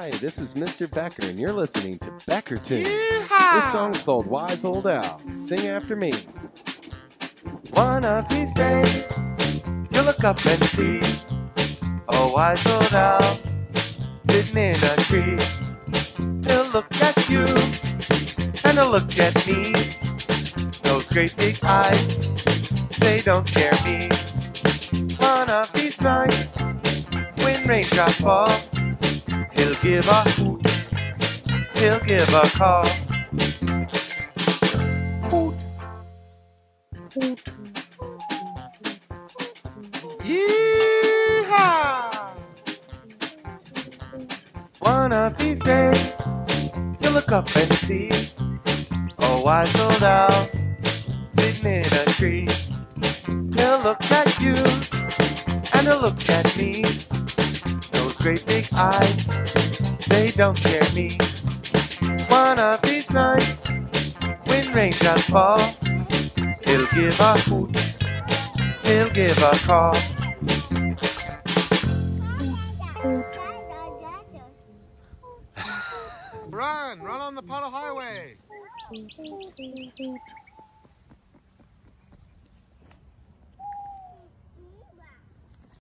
Hi, this is Mr. Becker, and you're listening to Becker Tunes. Yeehaw! This song's called Wise Old Owl. Sing after me. One of these days, you'll look up and see a wise old owl sitting in a tree. He'll look at you, and he'll look at me. Those great big eyes, they don't scare me. One of these nights, when raindrops fall, give a hoot, he'll give a call. Hoot, hoot. Yeehaw! One of these days, you'll look up and see a wise old owl sitting in a tree. He'll look at you, and he'll look at me. Those great big eyes, they don't scare me. One of these nights, when raindrops fall, he'll give a hoot, he'll give a call. Run! Run on the puddle highway!